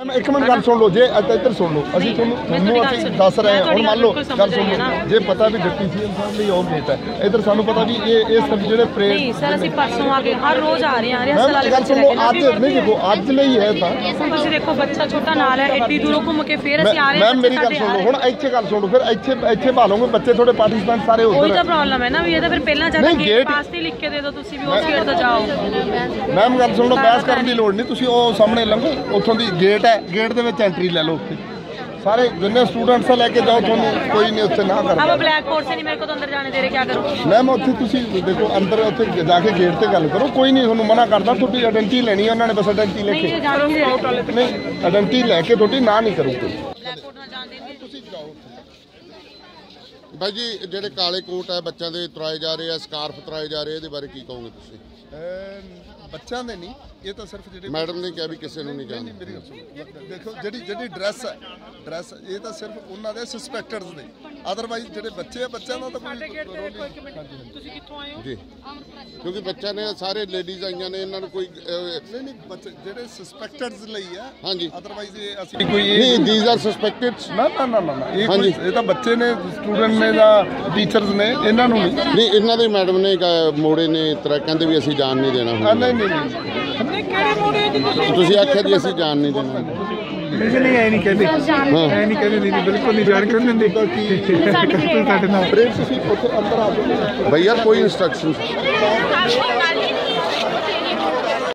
ਮੈਂ ਇੱਕ ਮਿੰਟ ਗੱਲ ਸੁਣ ਲਓ ਜੇ ਇੱਧਰ ਇੱਧਰ ਸੁਣ ਲਓ। ਅਸੀਂ ਤੁਹਾਨੂੰ ਤੁਹਾਨੂੰ ਅਸੀਂ ਦੱਸ ਰਹੇ ਹਾਂ ਹੁਣ ਮੰਨ ਲਓ ਗੱਲ ਸੁਣ ਲਓ। ਜੇ ਪਤਾ ਵੀ ਡਿਪਟੀ ਸੀਐਮ ਸਾਹਿਬ ਲਈ ਉਹ ਗੇਟ ਹੈ ਇੱਧਰ ਸਾਨੂੰ ਪਤਾ ਵੀ ਇਹ ਇਹ ਸਭ ਜਿਹੜੇ ਪ੍ਰੇਰ ਨਹੀਂ ਸਰ ਅਸੀਂ ਪਰਸੋਂ ਆ ਗਏ ਹਰ ਰੋਜ਼ ਆ ਰਹੇ ਹਾਂ ਮੈਂ ਰਿਹਰਸਲ ਵਾਲੇ ਗੱਲ ਬੱਚੇ ਸੁਣ ਲੈ ਲਓ ਕੇ ਅੱਜ ਨਹੀਂ ਦੇਖੋ ਅੱਜ ਲਈ ਹੈ ਤਾਂ। ਹੁਣ ਤੁਸੀਂ ਦੇਖੋ ਬੱਚਾ ਛੋਟਾ ਨਾਲ ਹੈ ਐਡੀ ਦੂਰੋਂ ਘੁੰਮ ਕੇ ਫੇਰ ਅਸੀਂ ਆ ਰਹੇ ਮੈਂ ਹਾਂ ਮੇਰੀ ਗੱਲ ਸੁਣ ਲਓ ਹੁਣ ਇੱਥੇ ਗੱਲ ਸੁਣ ਲਓ ਫਿਰ ਇੱਥੇ ਇੱਥੇ ਭਾਲੋਗੇ ਬੱਚੇ ਤੁਹਾਡੇ ਪਾਰਟਿਸਪੈਂਟ ਸਾਰੇ ਉਹੀ ਉਧਰ ਤਾਂ ਪ੍ਰੋਬਲਮ ਹੈ ਨਾ ਵੀ ਇਹ ਤਾਂ ਫਿਰ ਪਹਿਲਾਂ ਜ਼ਿਆਦਾ ਨਹੀਂ, ਗੇਟ gate- ਪਾਸ ਤੇ ਲਿਖ ਕੇ ਦੇ ਦਿਓ ਤੁਸੀਂ ਵੀ ਉਸ ਗੇਟ ਤੋਂ ਜਾਓ। ਮੈਮ ਗੱਲ ਸੁਣ ਲਓ ਬਹਿਸ ਕਰਨ ਦੀ ਲੋੜ ਨਹੀਂ ਤੁਸੀਂ ਉਹ ਸਾਹਮਣੇ ਲੰਘੋ ਉੱਥੋਂ ਦੀ ਗੇਟ ਹੈ ਗੇਟ ਦੇ ਵਿੱਚ ਐਂਟਰੀ ਲੈ ਲਓ ਉੱਥੇ। ਸਾਰੇ ਜਿੰਨੇ ਸਟੂਡੈਂਟਸ ਲੈ ਕੇ ਜਾਓ ਤੁਹਾਨੂੰ ਕੋਈ ਨਹੀਂ ਉੱਥੇ ਨਾ ਕਰਦਾ। ਆਪ ਬਲੈਕ ਬੋਰਡ ਸੇ ਨਹੀਂ ਮੇਰੇ ਕੋ ਤਾਂ ਅੰਦਰ ਜਾਣੇ ਦੇ ਰਹੇ ਕੀ ਕਰੂੰ? ਮੈਮ ਉੱਥੇ ਤੁਸੀਂ ਦੇਖੋ ਅੰਦਰ ਉੱਥੇ ਜਾ ਕੇ ਗੇਟ ਤੇ ਗੱਲ ਕਰੋ ਕੋਈ ਨਹੀਂ ਤੁਹਾਨੂੰ ਮਨਾ ਕਰਦਾ ਤੁਹਾਡੀ ਆਇਡੈਂਟੀ ਲੈਣੀ ਹੈ ਉਹਨਾਂ ਨੇ ਬਸ ਆਇਡੈਂਟੀ ਲੈ ਕੇ। ਨਹੀਂ ਆਇਡੈਂਟੀ ਲੈ ਕੇ ਤੁਹਾਡੀ ਨਾ ਨਹੀਂ ਕਰੂਗੇ। ਬਲੈਕ ਬੋਰਡ ਨਾਲ ਜਾਣ ਦੇਣਗੇ। ਤੁਸੀਂ ਜਾਓ ਬਾਈ ਜੀ ਜਿਹੜੇ ਕਾਲੇ ਕੋਟ ਹੈ ਬੱਚਿਆਂ ਦੇ ਤਰਾਏ ਜਾ ਰਹੇ ਆ ਸਕਾਰਫ ਤਰਾਏ ਜਾ ਰਹੇ ਇਹਦੇ ਬਾਰੇ ਕੀ ਕਹੋਗੇ ਤੁਸੀਂ? ਬੱਚਿਆਂ ਦੇ ਨਹੀਂ ਇਹ ਤਾਂ ਸਿਰਫ ਜਿਹੜੇ ਮੈਡਮ ਨੇ ਕਿਹਾ ਵੀ ਕਿਸੇ ਨੂੰ ਨਹੀਂ ਜਾਣਦੇ। ਦੇਖੋ ਜਿਹੜੀ ਜਿਹੜੀ ਡਰੈਸ ਹੈ ਡਰੈਸ ਇਹ ਤਾਂ ਸਿਰਫ ਉਹਨਾਂ ਦੇ ਸਸਪੈਕਟਡਸ ਨੇ ਅਦਰਵਾਈਜ਼ ਜਿਹੜੇ ਬੱਚੇ ਆ ਬੱਚਿਆਂ ਦਾ ਤਾਂ ਕੋਈ ਤੁਸੀਂ ਕਿੱਥੋਂ ਆਏ ਹੋ? ਜੀ। ਕਿਉਂਕਿ ਬੱਚਿਆਂ ਨੇ ਸਾਰੇ ਲੇਡੀਜ਼ ਆਈਆਂ ਨੇ ਇਹਨਾਂ ਨੂੰ ਕੋਈ ਨਹੀਂ ਨਹੀਂ ਬੱਚੇ ਜਿਹੜੇ ਸਸਪੈਕਟਡਸ ਲਈ ਆ ਹਾਂਜੀ। ਅਦਰਵਾਈਜ਼ ਅਸੀਂ ਕੋਈ ਨਹੀਂ ਦੀਜ਼ ਆਰ ਸਸਪੈਕਟਡ ਨਾ ਨਾ ਨਾ ਨਾ ਇਹ। ਕੋਈ ਇਹ ਤਾਂ ਬੱਚੇ ਨੇ ਸਟੂਡੈਂਟ ਨੇ ਜਾਂ ਟੀਚਰਸ ਨੇ ਇਹਨਾਂ ਨੂੰ ਨਹੀਂ। ਨਹੀਂ ਇਹਨਾਂ ਦੇ ਮੈਡਮ ਨੇ ਮੋੜੇ ਨੇ ਤਰਾ ਕਹਿੰਦੇ ਵੀ ਅਸੀਂ ਜਾਣ ਨਹੀਂ ਦੇਣਾ ਹੁਣ ਨਹੀਂ ਨਹੀਂ ਨਹੀਂ। ਤੁਸੀਂ ਆਖਿਆ ਜੀ ਅਸੀਂ ਜਾਣ ਨਹੀਂ ਦੇਣਾ। ਨਹੀਂ ਨਹੀਂ ਐ ਨਹੀਂ ਕਹਿੰਦੇ। ਐ ਨਹੀਂ ਕਹਿੰਦੇ ਨਹੀਂ ਬਿਲਕੁਲ ਨਹੀਂ ਜਾਣ ਕਰਨ ਦਿੰਦੇ? ਸਾਡੇ ਨਾਲ ਪ੍ਰੇਮ ਤੁਸੀਂ ਉੱਥੇ ਅੰਦਰ ਆ ਜਾਓ। ਭਈ ਯਾਰ ਕੋਈ ਇਨਸਟਰਕਸ਼ਨ